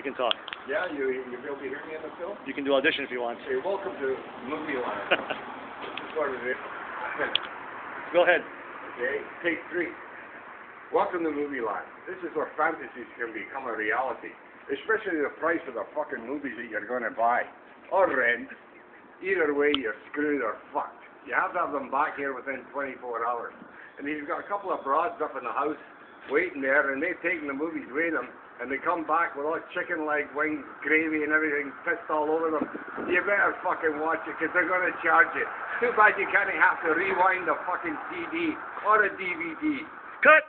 You can talk. Yeah, you you'll be able to hear me in the film. You can do audition if you want. Hey, welcome to Movie Line. Sort of it. Go ahead. Okay, take three. Welcome to Movie Line. This is where fantasies can become a reality, especially the price of the fucking movies that you're going to buy or rent. Either way, you're screwed or fucked. You have to have them back here within 24 hours. And he's got a couple of broads up in the house waiting there, and they've taken the movies with them, and they come back with all chicken leg wings, gravy, and everything pissed all over them. You better fucking watch it, because they're going to charge you. Too bad you can't have to rewind the fucking CD or a DVD. Cut!